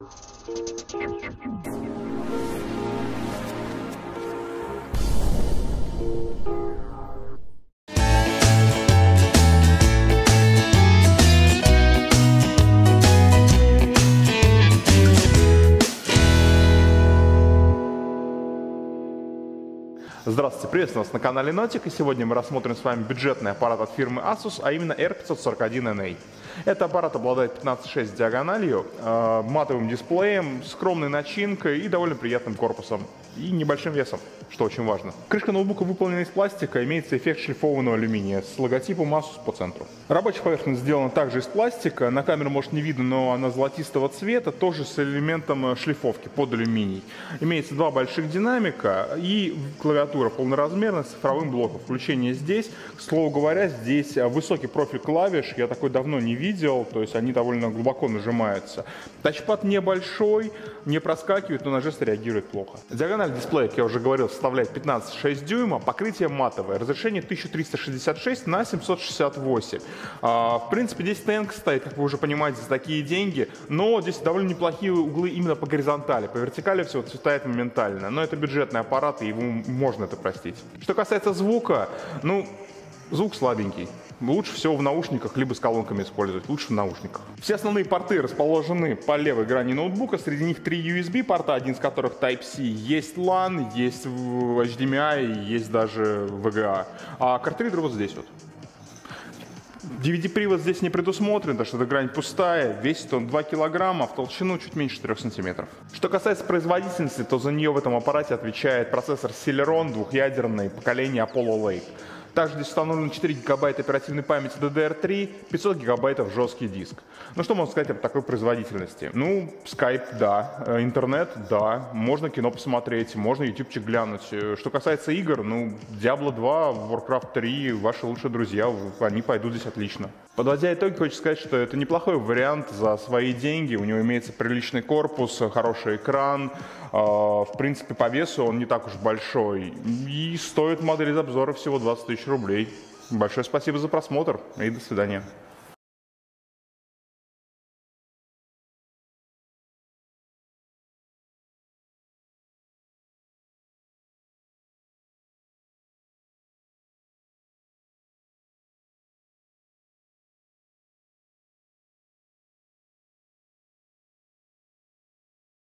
Thank you. Здравствуйте, приветствую вас на канале Notic, и сегодня мы рассмотрим с вами бюджетный аппарат от фирмы Asus, а именно R541NA. Этот аппарат обладает 15.6 диагональю, э, матовым дисплеем, скромной начинкой и довольно приятным корпусом и небольшим весом, что очень важно. Крышка ноутбука выполнена из пластика, имеется эффект шлифованного алюминия с логотипом Asus по центру. Рабочая поверхность сделана также из пластика, на камеру может не видно, но она золотистого цвета, тоже с элементом э, шлифовки под алюминий. Имеется два больших динамика и клавиатура полноразмерная с цифровым блоком. Включение здесь, к слову говоря, здесь э, высокий профиль клавиш, я такой давно не видел, то есть они довольно глубоко нажимаются. Тачпад небольшой, не проскакивает, но на жесты реагирует плохо. Диагональ дисплея, как я уже говорил, составляет 15,6 дюйма, покрытие матовое, разрешение 1366 на 768. А, в принципе, здесь тенк стоит, как вы уже понимаете, за такие деньги, но здесь довольно неплохие углы именно по горизонтали, по вертикали все цветает моментально, но это бюджетный аппарат, и ему можно это простить. Что касается звука, ну, звук слабенький. Лучше всего в наушниках, либо с колонками использовать. Лучше в наушниках. Все основные порты расположены по левой грани ноутбука. Среди них три USB порта, один из которых Type-C. Есть LAN, есть HDMI, есть даже VGA. А картридер вот здесь вот. DVD-привод здесь не предусмотрен, потому что эта грань пустая, весит он 2 килограмма, в толщину чуть меньше 3 сантиметров. Что касается производительности, то за нее в этом аппарате отвечает процессор Celeron двухъядерный поколения Apollo Lake. Также здесь установлено 4 гигабайта оперативной памяти DDR3, 500 гигабайтов жесткий диск. Ну что можно сказать об такой производительности? Ну, Skype, да, э, интернет, да, можно кино посмотреть, можно ютубчик глянуть. Э, что касается игр, ну, Diablo 2, Warcraft 3, ваши лучшие друзья, они пойдут здесь отлично. Подводя итоги, хочу сказать, что это неплохой вариант за свои деньги. У него имеется приличный корпус, хороший экран. А, в принципе, по весу он не так уж большой. И стоит модель из обзора всего 20 тысяч рублей. Большое спасибо за просмотр и до свидания.